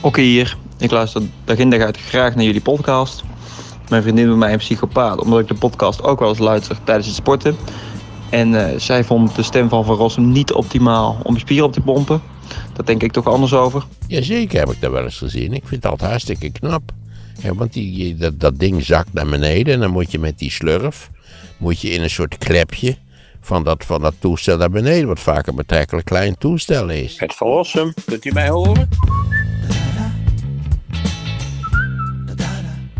Oké hier. Ik luister dag in dag uit graag naar jullie podcast. Mijn vriendin noemt mij een psychopaat omdat ik de podcast ook wel eens luister tijdens het sporten. En eh, zij vond de stem van Van Rossum niet optimaal om je spieren op te pompen. Dat denk ik toch anders over. Jazeker heb ik dat wel eens gezien. Ik vind het altijd hartstikke knap. Ja, want die, dat, dat ding zakt naar beneden en dan moet je met die slurf... moet je in een soort klepje van dat, van dat toestel naar beneden... wat vaak een betrekkelijk klein toestel is. Het Verlossum, kunt u mij horen?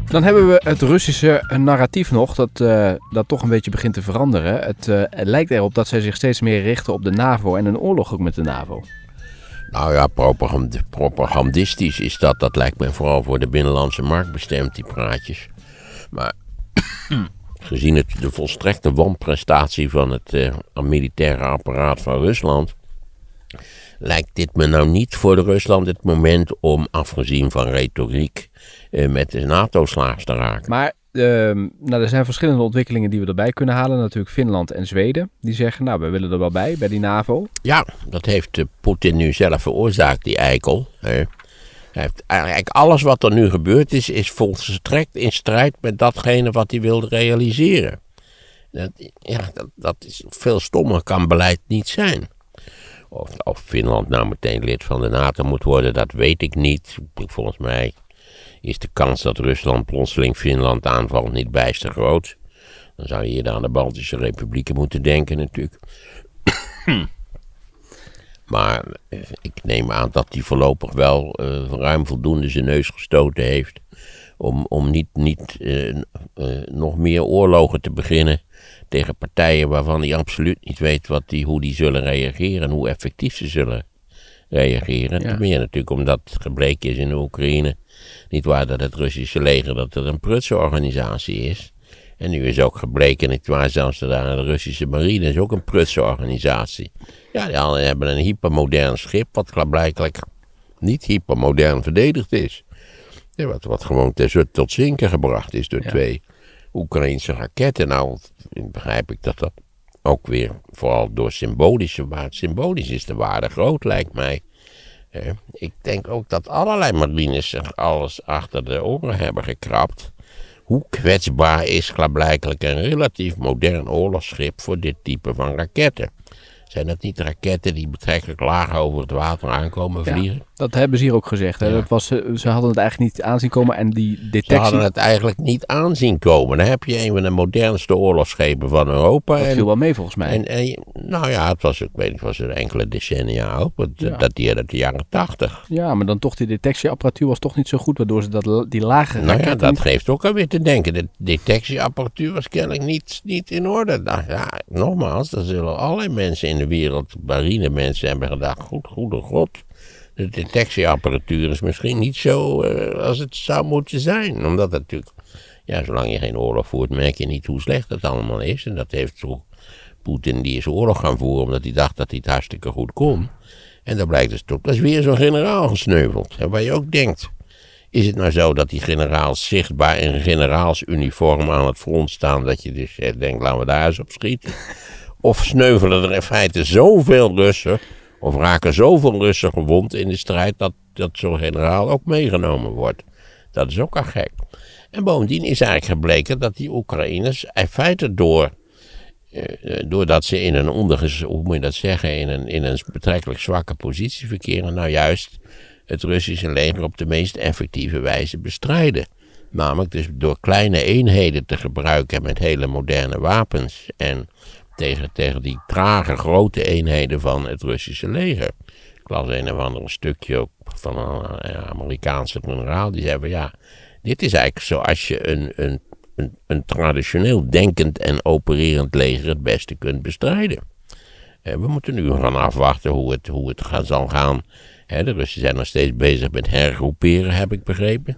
Dan hebben we het Russische narratief nog, dat, uh, dat toch een beetje begint te veranderen. Het, uh, het lijkt erop dat zij zich steeds meer richten op de NAVO en een oorlog ook met de NAVO. Nou ja, propagand propagandistisch is dat. Dat lijkt me vooral voor de binnenlandse markt bestemd, die praatjes. Maar gezien het, de volstrekte wanprestatie van het uh, militaire apparaat van Rusland. lijkt dit me nou niet voor de Rusland het moment om, afgezien van retoriek, met de NATO-slaags te raken. Maar uh, nou, er zijn verschillende ontwikkelingen die we erbij kunnen halen. Natuurlijk Finland en Zweden. Die zeggen, nou, we willen er wel bij, bij die NAVO. Ja, dat heeft uh, Poetin nu zelf veroorzaakt, die eikel. Hè. Hij heeft eigenlijk alles wat er nu gebeurd is, is volstrekt in strijd met datgene wat hij wilde realiseren. Dat, ja, dat, dat is, veel stommer kan beleid niet zijn. Of, of Finland nou meteen lid van de NATO moet worden, dat weet ik niet. Volgens mij is de kans dat Rusland plotseling Finland aanvalt niet bijster groot. Dan zou je hier aan de Baltische Republieken moeten denken natuurlijk. maar eh, ik neem aan dat hij voorlopig wel uh, ruim voldoende zijn neus gestoten heeft. Om, om niet, niet uh, uh, nog meer oorlogen te beginnen tegen partijen waarvan hij absoluut niet weet wat die, hoe die zullen reageren en hoe effectief ze zullen reageren. Ja. Meer natuurlijk omdat gebleken is in de Oekraïne niet waar dat het Russische leger dat het een prutse organisatie is. En nu is ook gebleken, niet waar, zelfs de, de Russische marine is ook een prutse organisatie. Ja, die hebben een hypermodern schip, wat blijkbaar niet hypermodern verdedigd is. Ja, wat, wat gewoon tot zinken gebracht is door ja. twee Oekraïnse raketten. Nou, begrijp ik dat dat ook weer vooral door symbolische waarde. Symbolisch is de waarde groot, lijkt mij. Ik denk ook dat allerlei marines zich alles achter de oren hebben gekrapt. Hoe kwetsbaar is klaarblijkelijk een relatief modern oorlogsschip voor dit type van raketten? Zijn dat niet raketten die betrekkelijk laag over het water aankomen vliegen? Ja, dat hebben ze hier ook gezegd. Hè? Dat was, ze hadden het eigenlijk niet aanzien komen en die detectie... Ze hadden het eigenlijk niet aanzien komen. Dan heb je een van de modernste oorlogsschepen van Europa. Dat en, viel wel mee volgens mij. En, en, nou ja, het was, ik weet niet, was er enkele decennia ja. dat die uit de jaren tachtig. Ja, maar dan toch die detectieapparatuur was toch niet zo goed, waardoor ze dat, die lage Nou ja, dat geeft ook alweer te denken. De detectieapparatuur was kennelijk niet, niet in orde. Nou ja, nogmaals, er zullen allerlei mensen in de wereld, marine mensen, hebben gedacht, goed, goede god de detectieapparatuur is misschien niet zo uh, als het zou moeten zijn. Omdat natuurlijk, ja, zolang je geen oorlog voert, merk je niet hoe slecht het allemaal is. En dat heeft zo Poetin die is oorlog gaan voeren omdat hij dacht dat hij het hartstikke goed kon. En dan blijkt dus toch, dat is weer zo'n generaal gesneuveld. En waar je ook denkt, is het nou zo dat die generaals zichtbaar in generaalsuniform aan het front staan, dat je dus denkt, laten we daar eens op schieten? Of sneuvelen er in feite zoveel Russen of raken zoveel Russen gewond in de strijd dat, dat zo'n generaal ook meegenomen wordt. Dat is ook al gek. En bovendien is eigenlijk gebleken dat die Oekraïners in feite door, eh, doordat ze in een onderges, hoe moet je dat zeggen, in een, in een betrekkelijk zwakke positie verkeren, nou juist het Russische leger op de meest effectieve wijze bestrijden. Namelijk dus door kleine eenheden te gebruiken met hele moderne wapens en tegen, tegen die trage grote eenheden van het Russische leger. Ik las een of ander stukje ook van een Amerikaanse generaal. Die zei van ja, dit is eigenlijk zoals je een, een, een, traditioneel denkend en opererend leger het beste kunt bestrijden. Eh, we moeten nu gaan afwachten hoe het, hoe het gaan, zal gaan. de Russen zijn nog steeds bezig met hergroeperen, heb ik begrepen.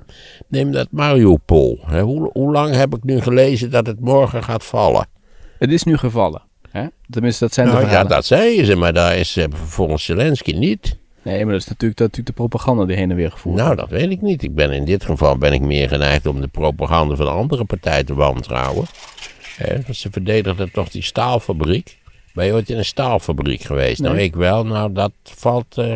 Neem dat Mariupol. hoe, hoe lang heb ik nu gelezen dat het morgen gaat vallen? Het is nu gevallen. Hè? Tenminste, dat zijn nou, de Ja, dat zeiden ze, maar daar is uh, volgens Zelensky niet. Nee, maar dat is natuurlijk, dat is natuurlijk de propaganda die heen en weer gevoerd Nou, dat weet ik niet. Ik ben in dit geval ben ik meer geneigd om de propaganda van de andere partij te wantrouwen. Hè, want ze verdedigden toch die staalfabriek. Ben je ooit in een staalfabriek geweest? Nou, ik wel. Nou, dat valt... eh,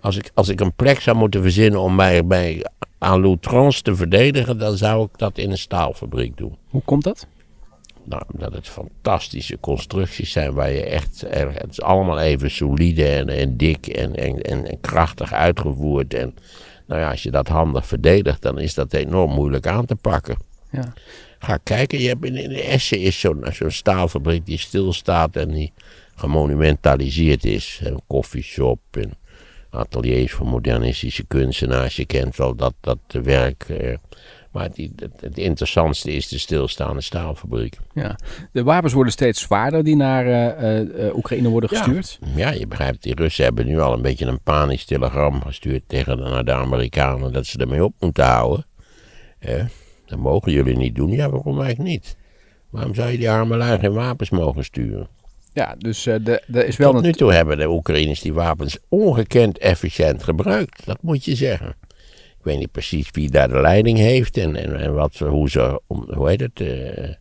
Als ik, als ik een plek zou moeten verzinnen om mij bij aan Loutrans te verdedigen, dan zou ik dat in een staalfabriek doen. Hoe komt dat? Nou, omdat het fantastische constructies zijn waar je echt, er- het is allemaal even solide en, en dik en, en, en, en krachtig uitgevoerd. En nou ja, als je dat handig verdedigt, dan is dat enorm moeilijk aan te pakken. Ja. Ga kijken, je hebt in, in Essen is zo'n zo'n staalfabriek die stilstaat en die gemonumentaliseerd is. Een koffieshop en ateliers voor modernistische kunstenaars. Je kent wel dat, dat werk. eh, maar die, het, het interessantste is de stilstaande staalfabriek. Ja. De wapens worden steeds zwaarder die naar eh, eh, eh, Oekraïne worden gestuurd. Ja, je begrijpt, die Russen hebben nu al een beetje een panisch telegram gestuurd tegen de, naar de Amerikanen dat ze ermee op moeten houden. Eh, dat mogen jullie niet doen. Ja, waarom eigenlijk niet? Waarom zou je die arme lui geen wapens mogen sturen? Ja, dus eh de, is wel Tot nu toe hebben de Oekraïners die wapens ongekend efficiënt gebruikt. Dat moet je zeggen. Weet niet precies wie daar de leiding heeft en, en, en wat, hoe, ze, hoe, heet het, eh,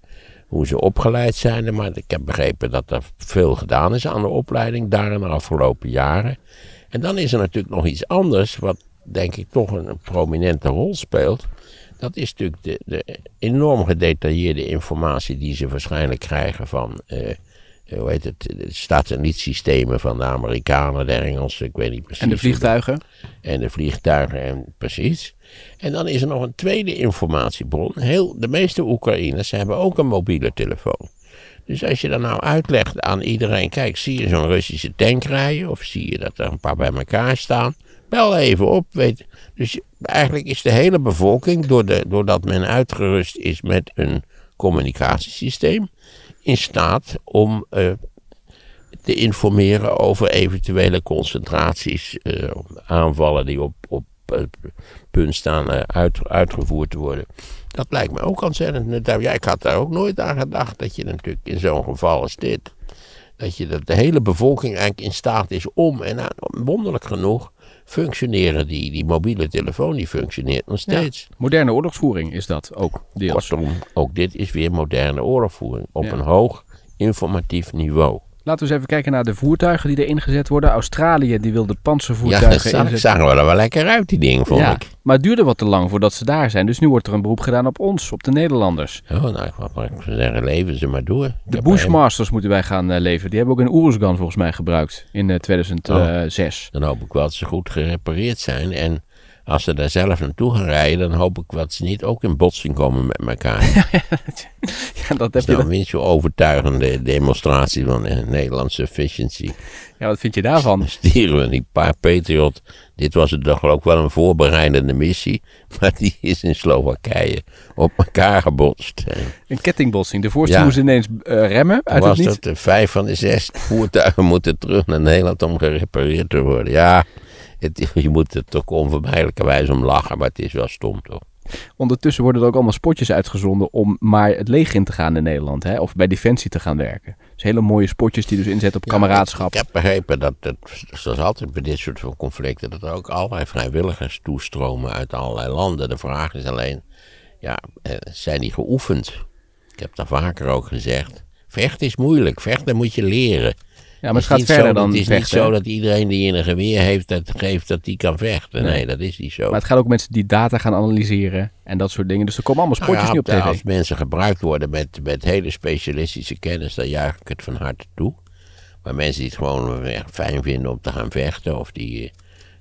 hoe ze opgeleid zijn. Maar ik heb begrepen dat er veel gedaan is aan de opleiding daar in de afgelopen jaren. En dan is er natuurlijk nog iets anders, wat denk ik toch een, prominente rol speelt. Dat is natuurlijk de, de enorm gedetailleerde informatie die ze waarschijnlijk krijgen van, eh, hoe heet het, de satellietsystemen van de Amerikanen, de Engelsen, ik weet niet precies. En de vliegtuigen. en de vliegtuigen, en precies. En dan is er nog een tweede informatiebron. Heel, de meeste Oekraïners hebben ook een mobiele telefoon. Dus als je dan nou uitlegt aan iedereen, kijk, zie je zo'n Russische tank rijden, of zie je dat er een paar bij elkaar staan, bel even op. Weet. Dus eigenlijk is de hele bevolking, doordat men uitgerust is met een communicatiesysteem, in staat om eh, te informeren over eventuele concentraties, eh, aanvallen die op, op het punt staan eh, uit, uitgevoerd te worden. Dat lijkt me ook ontzettend. Ja, ik had daar ook nooit aan gedacht dat je natuurlijk in zo'n geval als dit, dat je dat de hele bevolking eigenlijk in staat is om, en nou, wonderlijk genoeg, functioneren die, die mobiele telefoon, die functioneert nog steeds. Moderne oorlogsvoering is dat ook deels. Kortom, ook dit is weer moderne oorlogvoering op Ja. een hoog informatief niveau. Laten we eens even kijken naar de voertuigen die er ingezet worden. Australië die wil de Ja, panzervoertuigen dat zag, inzetten. zagen we er wel lekker uit, die ding, vond ja, ik. maar het duurde wat te lang voordat ze daar zijn. Dus nu wordt er een beroep gedaan op ons, op de Nederlanders. Oh, nou, ik zeggen, leven ze maar door. Ik De Bushmasters moeten wij gaan eh, leveren. Die hebben ook een Oeruzgan volgens mij gebruikt in eh, 2006. een- Dan hoop ik wel dat ze goed gerepareerd zijn. En als ze daar zelf naartoe gaan rijden, dan hoop ik dat ze niet ook in botsing komen met elkaar. Ja, dat heb Dat je is nou zo overtuigende demonstratie van de Nederlandse efficiency. Ja, wat vind je daarvan? Stieren we die paar Patriot. Dit was het toch ook wel een voorbereidende missie. Maar die is in Slowakije op elkaar gebotst. En Een kettingbotsing. De voorste Ja. moest ineens eh, remmen uit was het dat eh, vijf van de zes voertuigen moeten terug naar Nederland om gerepareerd te worden. Ja, het, je moet er toch onvermijdelijkerwijs om lachen, maar het is wel stom toch? Ondertussen worden er ook allemaal spotjes uitgezonden om maar het leger in te gaan in Nederland. Hè? Of bij Defensie te gaan werken. Dus hele mooie spotjes die dus inzetten op kameraadschap. Ik heb begrepen dat, het, zoals altijd bij dit soort van conflicten, dat er ook allerlei vrijwilligers toestromen uit allerlei landen. De vraag is alleen, ja, eh, zijn die geoefend? Ik heb dat vaker ook gezegd. Vechten is moeilijk, vechten moet je leren. Ja, maar het is gaat niet verder zo, dan Het is vechten. niet zo dat iedereen die in een geweer heeft, dat geeft dat die kan vechten. Nee, Nee. dat is niet zo. Maar het gaat ook om mensen die data gaan analyseren en dat soort dingen. Dus er komen allemaal Nou spotjes ja, niet op tv. Als mensen gebruikt worden met, met hele specialistische kennis, dan juich ik het van harte toe. Maar mensen die het gewoon fijn vinden om te gaan vechten, of die,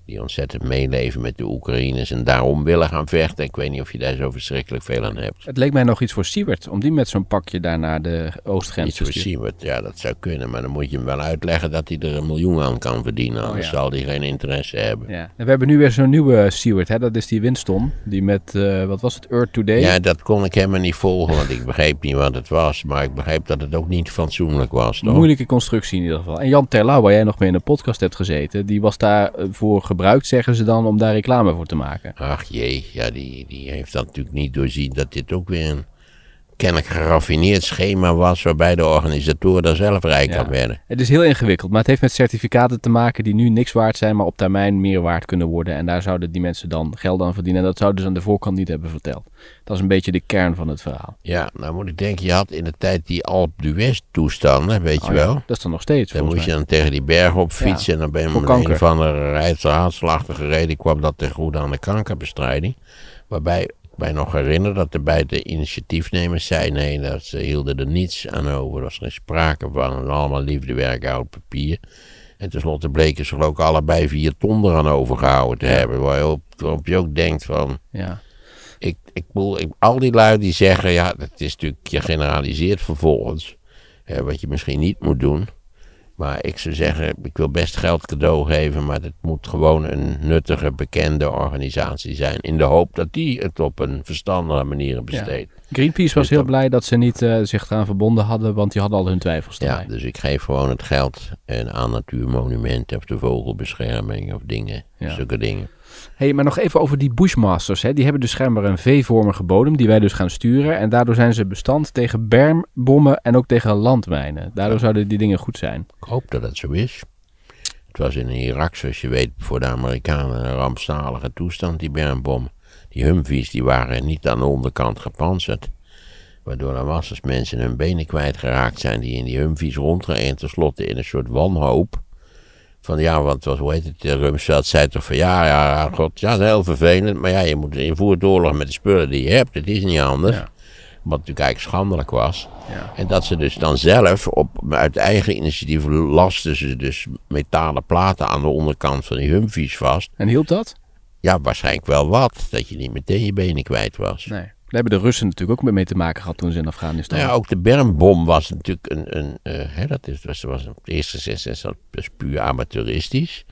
die ontzettend meeleven met de Oekraïners en daarom willen gaan vechten, ik weet niet of je daar zo verschrikkelijk veel aan hebt. Het leek mij nog iets voor Siebert, om die met zo'n pakje daar naar de oostgrens Iets te voor sturen. Siebert, ja, dat zou kunnen, maar dan moet je hem wel uitleggen dat hij er een miljoen aan kan verdienen, anders Oh, ja. zal hij geen interesse hebben. Ja. En we hebben nu weer zo'n nieuwe Siewert, hè? dat is die Winston. Die met, eh, wat was het, Earth Today? Ja, dat kon ik helemaal niet volgen, want ik begreep niet wat het was, maar ik begreep dat het ook niet fatsoenlijk was. Toch? Moeilijke constructie in ieder geval. En Jan Terlouw, waar jij nog mee in een podcast hebt gezeten, die was daarvoor gebruikt, zeggen ze dan, om daar reclame voor te maken. Ach jee, ja, die, die heeft dan natuurlijk niet doorzien dat dit ook weer een kennelijk geraffineerd schema was waarbij de organisatoren daar zelf rijk Ja. aan werden. Het is heel ingewikkeld, maar het heeft met certificaten te maken die nu niks waard zijn, maar op termijn meer waard kunnen worden. En daar zouden die mensen dan geld aan verdienen. En dat zouden ze aan de voorkant niet hebben verteld. Dat is een beetje de kern van het verhaal. Ja, nou moet ik denken, je had in de tijd die Alp d'Huez toestanden, weet je Oh ja, wel. Dat is dan nog steeds, Dan moest je dan tegen die berg op fietsen en dan ben je met een of andere rijdsraadslachtige reden kwam dat ten goede aan de kankerbestrijding. Waarbij mij nog herinner dat de beide initiatiefnemers zeiden nee, dat ze hielden er niets aan over. Er was geen sprake van, allemaal liefdewerk oud papier. En tenslotte bleken ze er ook allebei vier ton eraan overgehouden te hebben. Waarop je ook denkt van, Ja. ik, ik ik- al die lui die zeggen, ja, dat is natuurlijk, je generaliseert vervolgens. eh, wat je misschien niet moet doen. Maar ik zou zeggen, ik wil best geld cadeau geven, maar het moet gewoon een nuttige, bekende organisatie zijn. In de hoop dat die het op een verstandige manier besteedt. Greenpeace was Dus heel blij dat ze niet eh, zich eraan verbonden hadden, want die hadden al hun twijfels Ja, dus ik geef gewoon het geld eh, aan natuurmonumenten of de vogelbescherming of dingen, Ja. zulke dingen. Hey, maar nog even over die Bushmasters. Hè. Die hebben dus schijnbaar een V-vormige bodem die wij dus gaan sturen. En daardoor zijn ze bestand tegen bermbommen en ook tegen landmijnen. Daardoor zouden die dingen goed zijn. Ik hoop dat het zo is. Het was in Irak, zoals je weet, voor de Amerikanen een rampzalige toestand, die bermbom. Die Humvees die waren niet aan de onderkant gepantserd. Waardoor er massas mensen hun benen kwijtgeraakt zijn die in die Humvees rondreden. En tenslotte in een soort wanhoop. Van ja, want wat, hoe heet het? de Rumsfeld zei toch van ja, ja, god, ja, dat is heel vervelend. Maar ja, je, moet, je voert oorlog met de spullen die je hebt. Het is niet anders. Ja. Wat natuurlijk eigenlijk schandelijk was. Ja. En dat ze dus dan zelf op, uit eigen initiatief lasten ze dus metalen platen aan de onderkant van die Humvees vast. En hielp dat? Ja, waarschijnlijk wel wat. Dat je niet meteen je benen kwijt was. Nee. Daar hebben de Russen natuurlijk ook mee te maken gehad toen ze in Afghanistan. Nou ja, ook de bermbom was natuurlijk een. een eh, hè, dat is, was, was het eerste zes dat was puur amateuristisch.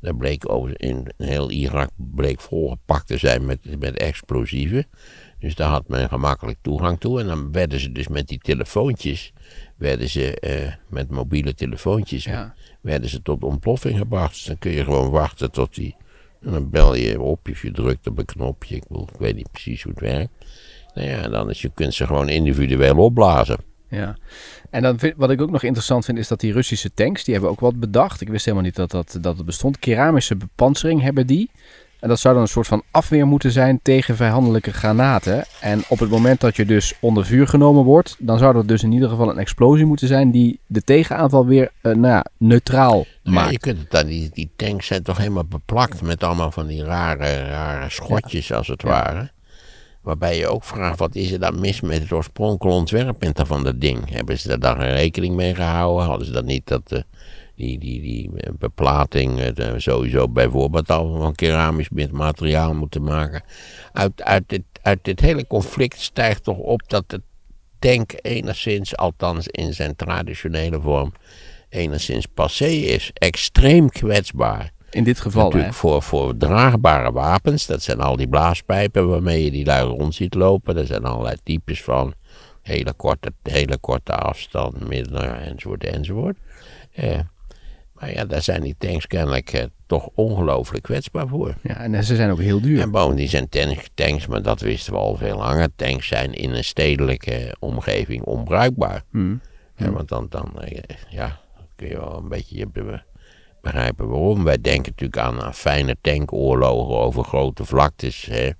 Dat bleek over, in heel Irak bleek volgepakt te zijn met, met explosieven. Dus daar had men gemakkelijk toegang toe. En dan werden ze dus met die telefoontjes, werden ze eh, met mobiele telefoontjes, Ja. werden ze tot ontploffing gebracht. Dus dan kun je gewoon wachten tot die. En dan bel je op of je drukt op een knopje. Ik, bedoel, ik weet niet precies hoe het werkt. Nou ja, dan is je kunt ze gewoon individueel opblazen. Ja. En dan vind, wat ik ook nog interessant vind is dat die Russische tanks, die hebben ook wat bedacht. Ik wist helemaal niet dat dat, dat het bestond. Keramische bepansering hebben die. En dat zou dan een soort van afweer moeten zijn tegen vijandelijke granaten. En op het moment dat je dus onder vuur genomen wordt, dan zou dat dus in ieder geval een explosie moeten zijn die de tegenaanval weer eh, nou ja, neutraal Ja, maakt. je kunt het dan, die, die tanks zijn toch helemaal beplakt met allemaal van die rare, rare schotjes als het ware. Waarbij je ook vraagt, wat is er dan mis met het oorspronkelijke ontwerp van dat ding? Hebben ze daar dan rekening mee gehouden? Hadden ze dat niet dat eh, die, die, die eh, beplating eh, sowieso bijvoorbeeld al van keramisch materiaal moeten maken? Uit, uit, dit, uit dit hele conflict stijgt toch op dat de tank enigszins, althans in zijn traditionele vorm, enigszins passé is. Extreem kwetsbaar. In dit geval, hè? Natuurlijk voor, voor draagbare wapens. Dat zijn al die blaaspijpen waarmee je die lui rond ziet lopen. Er zijn allerlei types van. Hele korte, hele korte afstand, middelen enzovoort enzovoort. Eh, maar ja, daar zijn die tanks kennelijk eh, toch ongelooflijk kwetsbaar voor. Ja, en ze zijn ook heel duur. En bovendien zijn tanks, maar dat wisten we al veel langer. Tanks zijn in een stedelijke omgeving onbruikbaar. Hmm. Ja, want dan, dan eh, ja, kun je wel een beetje be- begrijpen waarom. Wij denken natuurlijk aan, aan fijne tankoorlogen over grote vlaktes. Hè.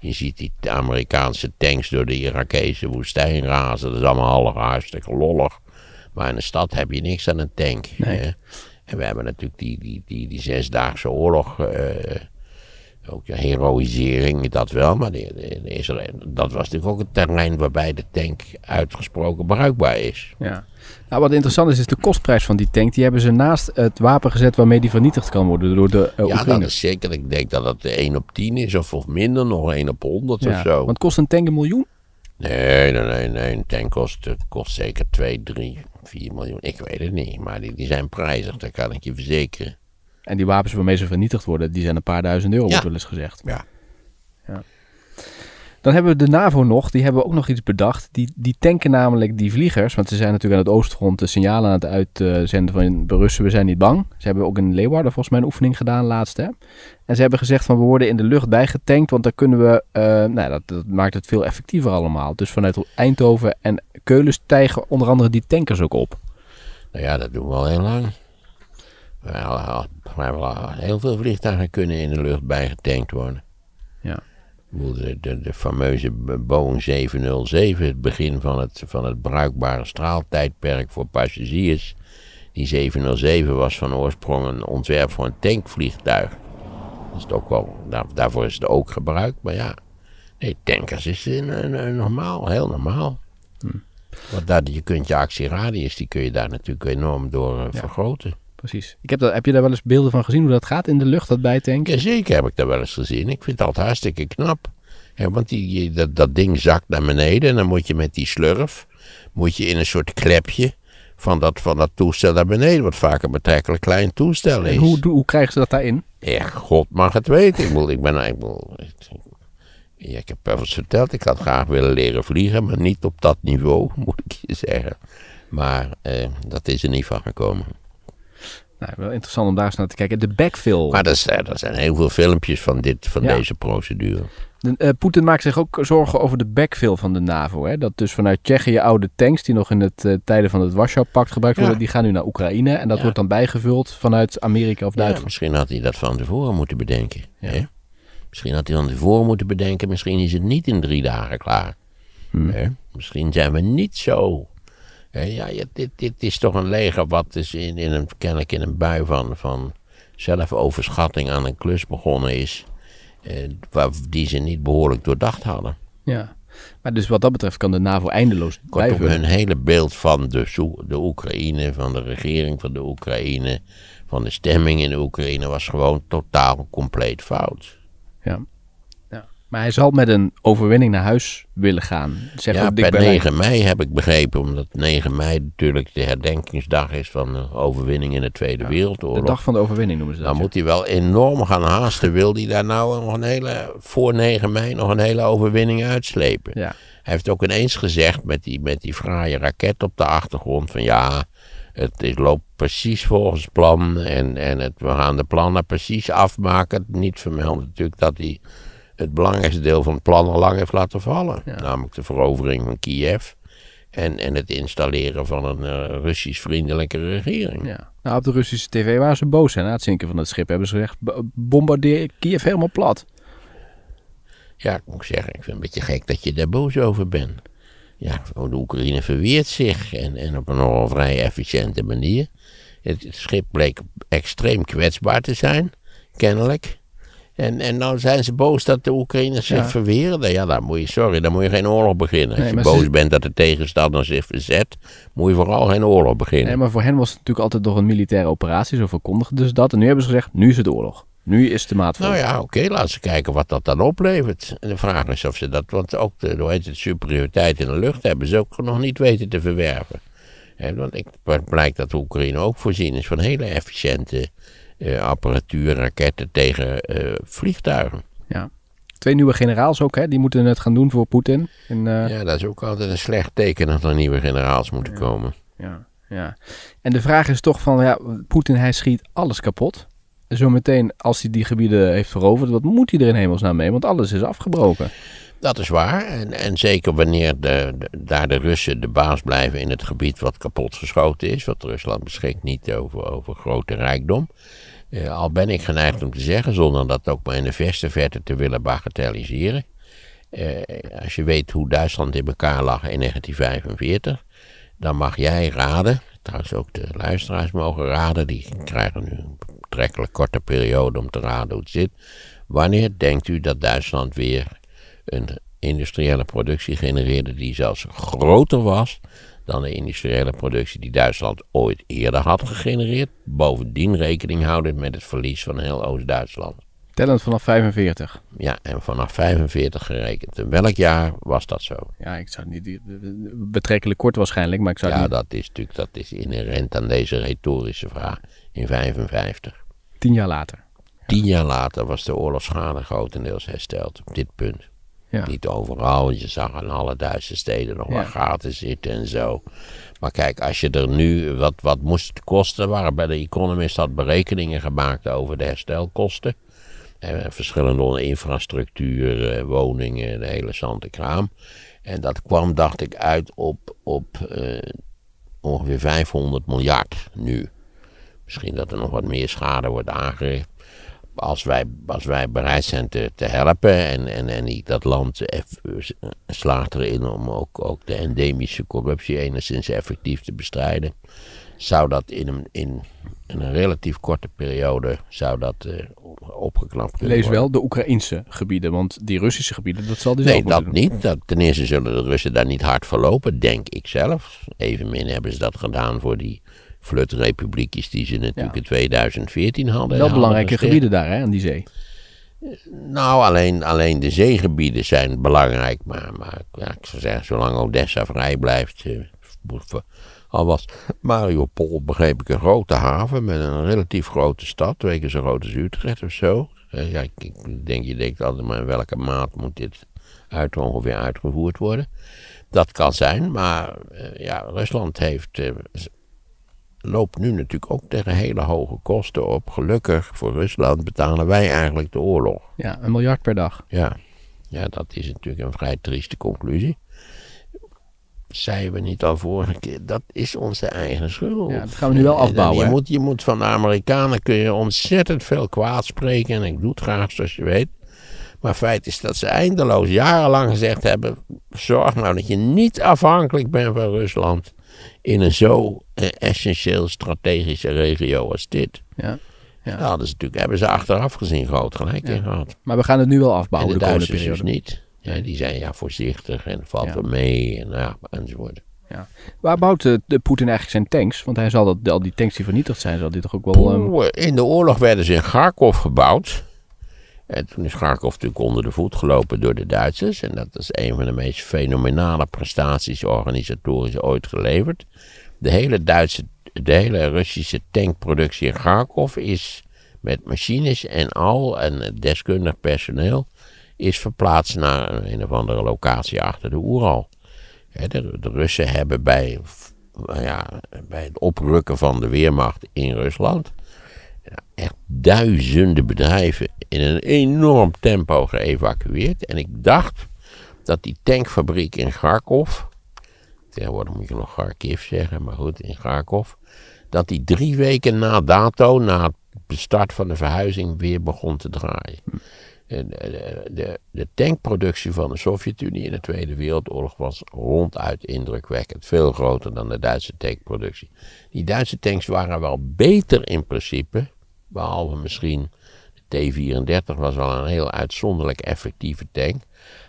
Je ziet die Amerikaanse tanks door de Irakese woestijn razen. Dat is allemaal half hartstikke lollig. Maar in de stad heb je niks aan een tank. Nee. hè. En we hebben natuurlijk die, die, die, die zesdaagse oorlog. eh, ook heroïsering, dat wel. Maar de, de, de Israël, dat was natuurlijk ook het terrein waarbij de tank uitgesproken bruikbaar is. Ja. Nou, wat interessant is, is de kostprijs van die tank. Die hebben ze naast het wapen gezet waarmee die vernietigd kan worden door de uh, Ja, dat is zeker. Ik denk dat het 1 op 10 is, of, of minder, nog 1 op 100 of zo. Want kost een tank een miljoen? Nee, nee, nee, nee. Een tank kost, eh, kost zeker 2, 3, 4 miljoen. Ik weet het niet, maar die, die zijn prijzig, dat kan ik je verzekeren. En die wapens waarmee ze vernietigd worden, die zijn een paar duizend euro, Ja. wordt wel eens gezegd. Ja. Ja. Dan hebben we de NAVO nog, die hebben ook nog iets bedacht. Die, die tanken namelijk die vliegers, want ze zijn natuurlijk aan het oostfront de signalen aan het uitzenden van Russen, we zijn niet bang. Ze hebben ook in Leeuwarden volgens mij een oefening gedaan laatst. Hè? En ze hebben gezegd van we worden in de lucht bijgetankt, want dan kunnen we, uh, nou dat, dat, maakt het veel effectiever allemaal. Dus vanuit Eindhoven en Keulen stijgen onder andere die tankers ook op. Nou ja, dat doen we al heel lang. We hebben al heel veel vliegtuigen kunnen in de lucht bijgetankt worden. Ja. De, de, de, fameuze Boeing 707, het begin van het, van het bruikbare straaltijdperk voor passagiers. Die 707 was van oorsprong een ontwerp voor een tankvliegtuig. Dat is het ook wel, daar, daarvoor is het ook gebruikt, maar ja. Nee, tankers is een, een, normaal, heel normaal. Hm. Want daar, je kunt je actieradius, die kun je daar natuurlijk enorm door uh, vergroten. Precies. Ik heb, dat, heb je daar wel eens beelden van gezien hoe dat gaat in de lucht, dat bijtanken? Jazeker heb ik dat wel eens gezien. Ik vind het altijd hartstikke knap. Ja, want die, dat, dat ding zakt naar beneden en dan moet je met die slurf, moet je in een soort klepje van dat, van dat toestel naar beneden, wat vaak een betrekkelijk klein toestel is. En hoe, hoe krijgen ze dat daarin? Ja, god mag het weten. Ik, bedoel, ik ben, ik, bedoel, ja, ik heb wel eens verteld, ik had graag willen leren vliegen, maar niet op dat niveau, moet ik je zeggen. Maar eh, dat is er niet van gekomen. Nou, wel interessant om daar eens naar te kijken. De backfill. Maar er zijn, er zijn heel veel filmpjes van, dit, van deze procedure. Uh, Poetin maakt zich ook zorgen over de backfill van de NAVO. Hè? Dat dus vanuit Tsjechië oude tanks die nog in het uh, tijden van het Warschau-pact gebruikt worden, die gaan nu naar Oekraïne. En dat wordt dan bijgevuld vanuit Amerika of Duitsland. misschien had hij dat van tevoren moeten bedenken. Hè? Misschien had hij van tevoren moeten bedenken, misschien is het niet in drie dagen klaar. Hmm. Hè? Misschien zijn we niet zo ja, dit, dit is toch een leger wat dus in, in een, kennelijk in een bui van, van zelfoverschatting aan een klus begonnen is. Eh, waar, die ze niet behoorlijk doordacht hadden. Ja, maar dus wat dat betreft kan de NAVO eindeloos Kortom, hun hele beeld van de, de Oekraïne, van de regering van de Oekraïne, van de stemming in de Oekraïne was gewoon totaal compleet fout. Ja. Maar hij zal met een overwinning naar huis willen gaan. Zeg ja, per 9 mei heb ik begrepen, omdat 9 mei natuurlijk de herdenkingsdag is van de overwinning in de Tweede Wereldoorlog. De dag van de overwinning noemen ze dat. Dan moet hij wel enorm gaan haasten. Wil hij daar nou nog een hele, voor 9 mei nog een hele overwinning uitslepen? Ja. Hij heeft ook ineens gezegd met die, met die fraaie raket op de achtergrond van ja, het, het loopt precies volgens plan en, en het, we gaan de plannen precies afmaken. Niet vermeld natuurlijk dat hij het belangrijkste deel van het plan al lang heeft laten vallen. Namelijk de verovering van Kiev. En, en het installeren van een uh, Russisch vriendelijke regering. Ja. Nou, op de Russische tv waren ze boos. En na het zinken van het schip hebben ze gezegd: bombardeer Kiev helemaal plat. Ja, ik moet zeggen, ik vind het een beetje gek dat je daar boos over bent. Ja, de Oekraïne verweert zich en, en op een nogal vrij efficiënte manier. Het schip bleek extreem kwetsbaar te zijn, kennelijk. En, en nou zijn ze boos dat de Oekraïners zich verweren. Nou ja, dan moet je, sorry, dan moet je geen oorlog beginnen. Als je boos bent dat de tegenstander zich verzet, moet je vooral geen oorlog beginnen. Nee, maar voor hen was het natuurlijk altijd nog een militaire operatie, zo verkondigden dus dat. En nu hebben ze gezegd, nu is het oorlog. Nu is de maat Nou ja, oké, laten ze kijken wat dat dan oplevert. En de vraag is of ze dat, want ook de, hoe heet het, superioriteit in de lucht hebben ze ook nog niet weten te verwerven. want ik, blijkt dat de Oekraïne ook voorzien is van hele efficiënte apparatuur, raketten tegen uh, vliegtuigen. Ja. Twee nieuwe generaals ook, hè? Die moeten het gaan doen voor Poetin. En, uh... Ja, dat is ook altijd een slecht teken dat er nieuwe generaals moeten ja. komen. Ja, ja. En de vraag is toch van, ja, Poetin hij schiet alles kapot. Zometeen, als hij die gebieden heeft veroverd, wat moet hij er in hemelsnaam mee? Want alles is afgebroken. Dat is waar. En, en zeker wanneer de, de, daar de Russen de baas blijven in het gebied wat kapot geschoten is. Want Rusland beschikt niet over, over grote rijkdom. Uh, al ben ik geneigd om te zeggen, zonder dat ook maar in de verste verte te willen bagatelliseren. Uh, als je weet hoe Duitsland in elkaar lag in 1945, dan mag jij raden, trouwens ook de luisteraars mogen raden, die krijgen nu een betrekkelijk korte periode om te raden hoe het zit. Wanneer denkt u dat Duitsland weer een industriële productie genereerde die zelfs groter was dan de industriële productie die Duitsland ooit eerder had gegenereerd. Bovendien rekening houdend met het verlies van heel Oost-Duitsland. Tellend vanaf 45. Ja, en vanaf 45 gerekend. In welk jaar was dat zo? Ja, ik zou niet. Betrekkelijk kort waarschijnlijk, maar ik zou. Ja, niet... dat is natuurlijk dat is inherent aan deze retorische vraag. In 55. Tien jaar later. Tien jaar later was de oorlogsschade grotendeels hersteld op dit punt. Ja. Niet overal, je zag in alle Duitse steden nog Ja. wel gaten zitten en zo. Maar kijk, als je er nu, wat, wat moest het kosten? Waren bij de Economist had berekeningen gemaakt over de herstelkosten. Eh, verschillende infrastructuur, eh, woningen, de hele zante kraam. En dat kwam, dacht ik, uit op, op eh, ongeveer 500 miljard nu. Misschien dat er nog wat meer schade wordt aangericht. Als wij, als wij bereid zijn te, te helpen en, en, en dat land slaagt erin om ook, ook de endemische corruptie enigszins effectief te bestrijden, zou dat in een, in, in een relatief korte periode zou dat, eh, opgeknapt kunnen Lees worden. wel de Oekraïnse gebieden, want die Russische gebieden, dat zal die Nee, zelf dat doen. niet. Dat, ten eerste zullen de Russen daar niet hard voor lopen, denk ik zelf. Evenmin hebben ze dat gedaan voor die flutrepubliekjes die ze natuurlijk in 2014 hadden. Wel belangrijke gebieden daar, hè, aan die zee. Nou, alleen, alleen de zeegebieden zijn belangrijk. Maar, maar ja, ik zou zeggen, zolang Odessa vrij blijft. eh, al was Mariupol, begreep ik, een grote haven met een relatief grote stad. Twee keer zo groot als Utrecht of zo. Eh, ja, ik, ik denk, je denkt altijd maar in welke maat moet dit uit, ongeveer uitgevoerd worden. Dat kan zijn, maar eh, ja, Rusland heeft, eh, loopt nu natuurlijk ook tegen hele hoge kosten op. Gelukkig voor Rusland betalen wij eigenlijk de oorlog. Ja, een miljard per dag. Ja. ja, dat is natuurlijk een vrij trieste conclusie. Zeiden we niet al vorige keer, dat is onze eigen schuld. Ja, dat gaan we nu wel dan- afbouwen, Je moet, je moet van de Amerikanen kun je ontzettend veel kwaad spreken. En ik doe het graag, zoals je weet. Maar feit is dat ze eindeloos jarenlang gezegd hebben... zorg nou dat je niet afhankelijk bent van Rusland... in een zo eh, essentieel strategische regio als dit. Ja. Ja. Daar hadden ze natuurlijk, hebben ze achteraf gezien groot gelijk in gehad. Maar we gaan het nu wel En afbouwen de de, komende Duitsers dus niet. Ja, die zijn ja voorzichtig en valt Ja. wel mee en ja, enzovoort. Waar bouwt eh, de Poetin eigenlijk zijn tanks? Want hij zal dat, al die tanks die vernietigd zijn, zal die toch ook wel... ehm, In de oorlog werden ze in Kharkov gebouwd. En toen is Kharkov natuurlijk onder de voet gelopen door de Duitsers. En dat is een van de meest fenomenale prestaties organisatorisch ooit geleverd. De hele Duitse, de hele Russische tankproductie in Kharkov is met machines en al en deskundig personeel is verplaatst naar een, of andere locatie achter de Oeral. De, de Russen hebben bij, ja, bij het oprukken van de Weermacht in Rusland echt duizenden bedrijven in een enorm tempo geëvacueerd. En ik dacht dat die tankfabriek in Kharkov, tegenwoordig moet je nog Kharkiv zeggen, maar goed, in Kharkov, dat die drie weken na dato, na de start van de verhuizing, weer begon te draaien. En De, de, de, de tankproductie van de Sovjet-Unie in de Tweede Wereldoorlog was ronduit indrukwekkend. Veel groter dan de Duitse tankproductie. Die Duitse tanks waren wel beter in principe, behalve misschien de T-34 was wel een heel uitzonderlijk effectieve tank.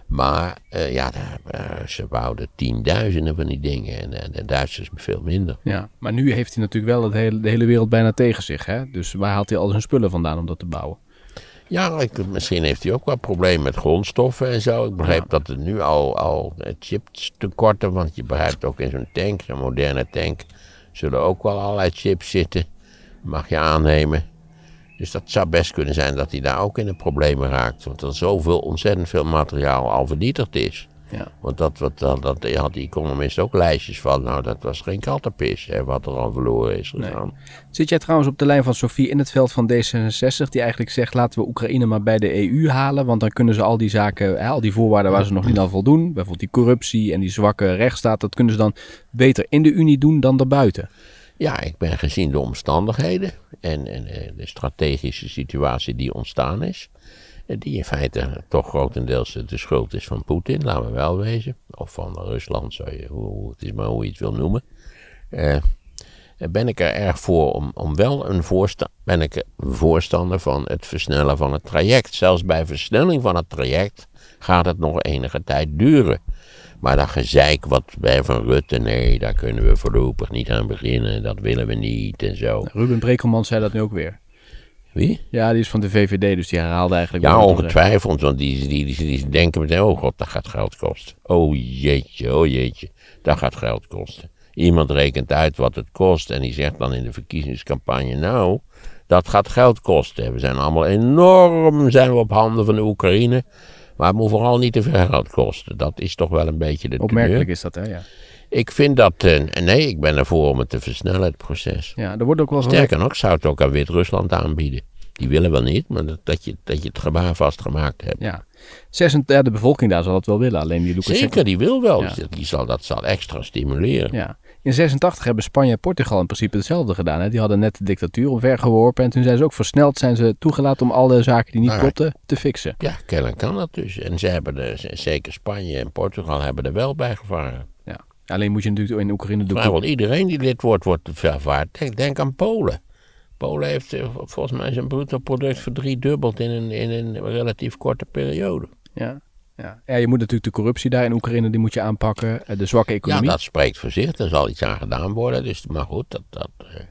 Maar eh, ja, eh, ze bouwden tienduizenden van die dingen en eh, de Duitsers veel minder. ja. Maar nu heeft hij natuurlijk wel het hele, de hele wereld bijna tegen zich. Hè? Dus waar haalt hij al zijn spullen vandaan om dat te bouwen? Ja, ik, misschien heeft hij ook wel problemen met grondstoffen en zo. Ik begrijp dat er nu al, al chips tekorten, want je begrijpt ook in zo'n tank, zo'n moderne tank, zullen ook wel allerlei chips zitten. Mag je aannemen. Dus dat zou best kunnen zijn dat hij daar ook in de problemen raakt. Want er zoveel, ontzettend veel materiaal al vernietigd is. Ja. Want dat, wat, dat, dat had die economist ook lijstjes van. Nou, dat was geen kattenpis, hè, wat er al verloren is gegaan. Zit jij trouwens op de lijn van Sofie in het veld van D66, die eigenlijk zegt laten we Oekraïne maar bij de EU halen, want dan kunnen ze al die zaken, hè, al die voorwaarden waar ze nog niet aan voldoen, bijvoorbeeld die corruptie en die zwakke rechtsstaat, dat kunnen ze dan beter in de Unie doen dan daarbuiten. Ja, ik ben gezien de omstandigheden en, en eh, de strategische situatie die ontstaan is. eh, Die in feite toch grotendeels de schuld is van Poetin, laten we wel wezen. Of van Rusland, zou je, hoe, het is maar hoe je het wil noemen. Eh, ben ik er erg voor om, om wel een voorsta ben ik voorstander van het versnellen van het traject. Zelfs bij versnelling van het traject gaat het nog enige tijd duren. Maar dat gezeik wat bij van Rutte, nee, daar kunnen we voorlopig niet aan beginnen. Dat willen we niet en zo. Ruben Brekelman zei dat nu ook weer. Wie? Ja, die is van de VVD, dus die herhaalde eigenlijk... Ja, ongetwijfeld, want die, die, die, die denken meteen, oh god, dat gaat geld kosten. Oh jeetje, oh jeetje, dat gaat geld kosten. Iemand rekent uit wat het kost en die zegt dan in de verkiezingscampagne, nou, dat gaat geld kosten. We zijn allemaal enorm, zijn we op handen van de Oekraïne. Maar het moet vooral niet te veel geld kosten. Dat is toch wel een beetje de Opmerkelijk teneur. is dat, hè? Ja. Ik vind dat, eh, nee, ik ben ervoor om het te versnellen, het proces. ja, er wordt ook wel Sterker nog, zou het ook aan Wit-Rusland aanbieden. Die willen wel niet, maar dat, dat, je, dat je het gebaar vastgemaakt hebt. Ja. 26 ja, de bevolking daar zal het wel willen, alleen die Lukashenko... Zeker, die wil wel. Ja. Die zal, dat zal extra stimuleren. Ja. In 86 hebben Spanje en Portugal in principe hetzelfde gedaan. Hè? Die hadden net de dictatuur omvergeworpen en toen zijn ze ook versneld zijn ze toegelaten om alle zaken die niet Ah. klopten te fixen. Ja, kennelijk kan dat dus. En ze hebben er, zeker Spanje en Portugal hebben er wel bij gevaren. Ja. Alleen moet je natuurlijk in Oekraïne doen. Vrijwel iedereen die lid wordt, wordt vervaard. Denk, denk aan Polen. Polen heeft eh, volgens mij zijn bruto product verdriedubbeld in een, in een relatief korte periode. Ja. Ja. ja, je moet natuurlijk de corruptie daar in Oekraïne, die moet je aanpakken. Eh, De zwakke Ja, economie. dat spreekt voor zich. Er zal iets aan gedaan worden. Dus, maar goed, dat, dat, eh,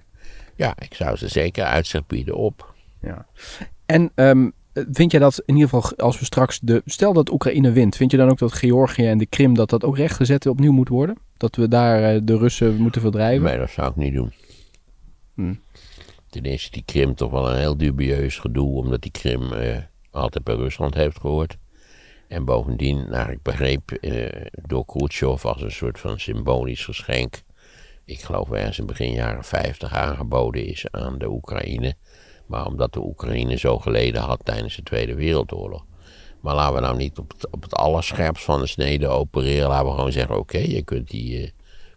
ja, ik zou ze zeker uitzicht bieden op. Ja. En ehm, vind jij dat in ieder geval als we straks de... Stel dat Oekraïne wint, vind je dan ook dat Georgië en de Krim dat dat ook rechtgezet opnieuw moet worden? Dat we daar eh, de Russen moeten verdrijven? Nee, dat zou ik niet doen. Hm. Ten eerste die Krim toch wel een heel dubieus gedoe, omdat die Krim eh, altijd bij Rusland heeft gehoord. En bovendien, naar ik begreep, eh, door Khrushchev als een soort van symbolisch geschenk. Ik geloof ergens in begin jaren 50 aangeboden is aan de Oekraïne. Maar omdat de Oekraïne zo geleden had tijdens de Tweede Wereldoorlog. Maar laten we nou niet op het, op het allerscherpst van de snede opereren. Laten we gewoon zeggen, oké, je kunt die, eh,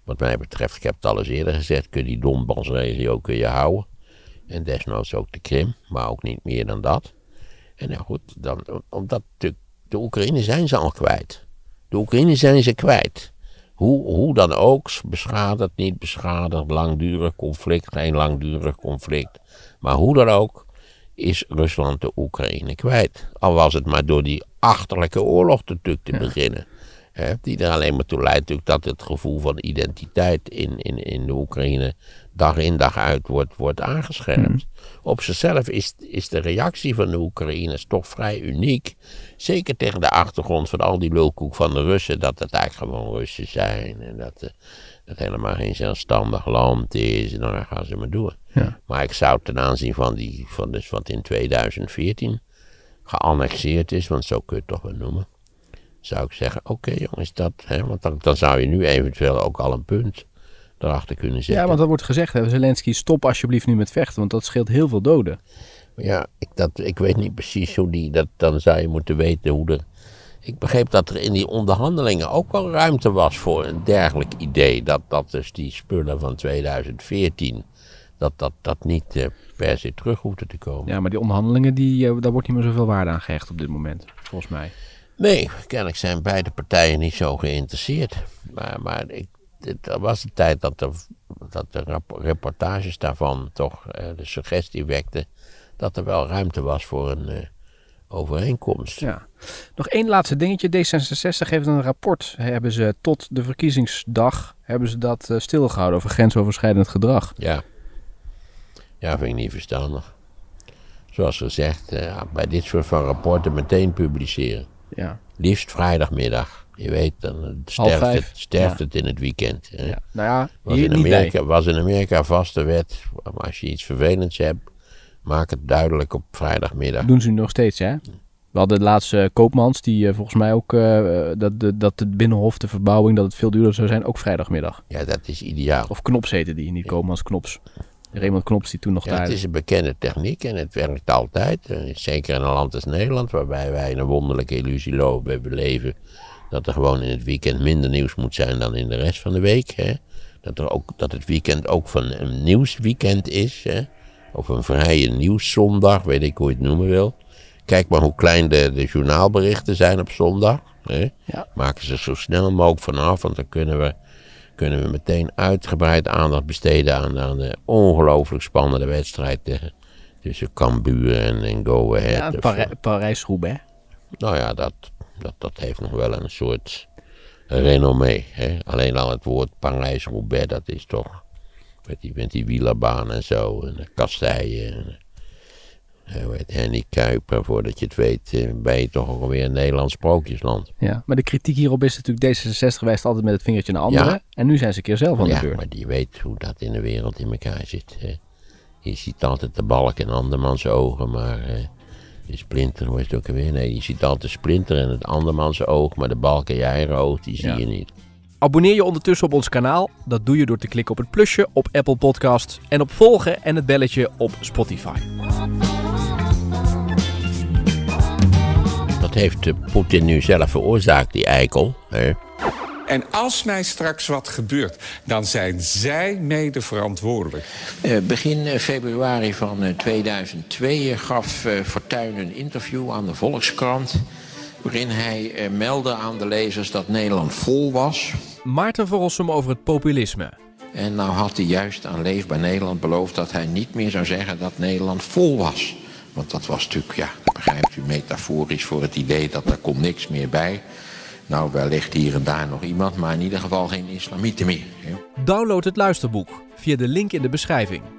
wat mij betreft, ik heb het al eens eerder gezegd, kun die Donbass-regio kun je houden. En desnoods ook de Krim, maar ook niet meer dan dat. En nou goed, dan, omdat de, de Oekraïne zijn ze al kwijt. De Oekraïne zijn ze kwijt. Hoe, hoe dan ook, beschadigd, niet beschadigd, langdurig conflict, geen langdurig conflict. Maar hoe dan ook, is Rusland de Oekraïne kwijt. Al was het maar door die achterlijke oorlog natuurlijk te beginnen. Hè, die er alleen maar toe leidt natuurlijk dat het gevoel van identiteit in, in, in de Oekraïne dag in dag uit wordt, wordt aangescherpt. Op zichzelf is, is de reactie van de Oekraïners toch vrij uniek. Zeker tegen de achtergrond van al die lulkoek van de Russen, dat het eigenlijk gewoon Russen zijn. En dat eh, het helemaal geen zelfstandig land is. En dan gaan ze maar door. Ja. Maar ik zou ten aanzien van, die, van dus wat in 2014 geannexeerd is, want zo kun je het toch wel noemen. Zou ik zeggen, oké jongens, dat, hè, want dan, dan zou je nu eventueel ook al een punt erachter kunnen zetten. Ja, want dat wordt gezegd. Hè. Zelensky, stop alsjeblieft nu met vechten, want dat scheelt heel veel doden. Ja, ik, dat, ik weet niet precies hoe die, dat, dan zou je moeten weten hoe er... Ik begreep dat er in die onderhandelingen ook wel ruimte was voor een dergelijk idee. Dat, dat dus die spullen van 2014, dat dat, dat niet eh, per se terug hoefde te komen. Ja, maar die onderhandelingen, die, eh, daar wordt niet meer zoveel waarde aan gehecht op dit moment, volgens mij. Nee, kennelijk zijn beide partijen niet zo geïnteresseerd. Maar, maar ik, er was een tijd dat, dat de reportages daarvan toch eh, de suggestie wekten dat er wel ruimte was voor een eh, overeenkomst. Ja. Nog één laatste dingetje. D66 heeft een rapport. Hebben ze tot de verkiezingsdag hebben ze dat eh, stilgehouden over grensoverschrijdend gedrag. Ja. Ja, vind ik niet verstandig. Zoals gezegd, bij dit soort van rapporten meteen publiceren. Ja. Liefst vrijdagmiddag. Je weet, dan sterft, het, sterft Ja. het in het weekend. hè. ja. Nou ja, Was hier in. Amerika, was in Amerika vaste wet. Als je iets vervelends hebt, maak het duidelijk op vrijdagmiddag. doen ze nu nog steeds, hè? We hadden de laatste eh, Koopmans, die eh, volgens mij ook eh, dat, de, dat het Binnenhof, de verbouwing, dat het veel duurder zou zijn, ook vrijdagmiddag. Ja, dat is ideaal. Of Knops heette die, niet Koopmans, Knops. Raymond Knops die toen nog Ja, daar... het is een bekende techniek en het werkt altijd. Zeker in een land als Nederland, waarbij wij een wonderlijke illusie lo- beleven. Dat er gewoon in het weekend minder nieuws moet zijn dan in de rest van de week. Hè? Dat, er ook, dat het weekend ook van een nieuwsweekend is. Hè? Of een vrije nieuwszondag, weet ik hoe je het noemen wil. Kijk maar hoe klein de, de journaalberichten zijn op zondag. Hè? Ja. Maken ze zo snel mogelijk vanaf, want dan kunnen we, kunnen we meteen uitgebreid aandacht besteden aan, aan de ongelooflijk spannende wedstrijd tegen, tussen Cambuur en, en Go Ahead. ja, Parij- Parijs-Roubaix. nou ja, dat, dat, dat heeft nog wel een soort renommee. Hè? Alleen al het woord Parijs-Roubaix, dat is toch met die, met die wielerbaan en zo. En de kasseien. En, eh, hoe heet Henny Kuiper, voordat je het weet, eh, ben je toch alweer een Nederlands sprookjesland. Ja. Maar de kritiek hierop is natuurlijk, D66 wijst altijd met het vingertje naar anderen. Ja. En nu zijn ze een keer zelf aan de Ja, beurt. maar die weet hoe dat in de wereld in elkaar zit. Je ziet altijd de balk in andermans ogen, maar eh, Die splinter, het ook alweer? Nee, je ziet altijd de splinter in het andermans oog, maar de balk in je eigen oog, die zie Ja. je niet. Abonneer je ondertussen op ons kanaal. Dat doe je door te klikken op het plusje op Apple Podcasts en op volgen en het belletje op Spotify. Heeft Poetin nu zelf veroorzaakt, die eikel. Hè? En als mij straks wat gebeurt, dan zijn zij mede verantwoordelijk. Eh, begin eh, februari van eh, 2002 gaf eh, Fortuyn een interview aan de Volkskrant. waarin hij eh, meldde aan de lezers dat Nederland vol was. Maarten Verrossum over het populisme. En nou had hij juist aan Leefbaar Nederland beloofd dat hij niet meer zou zeggen dat Nederland vol was. Want dat was natuurlijk, ja, begrijpt u, metaforisch voor het idee dat er komt niks meer bij. Nou, wellicht hier en daar nog iemand, maar in ieder geval geen islamieten meer. Download het luisterboek via de link in de beschrijving.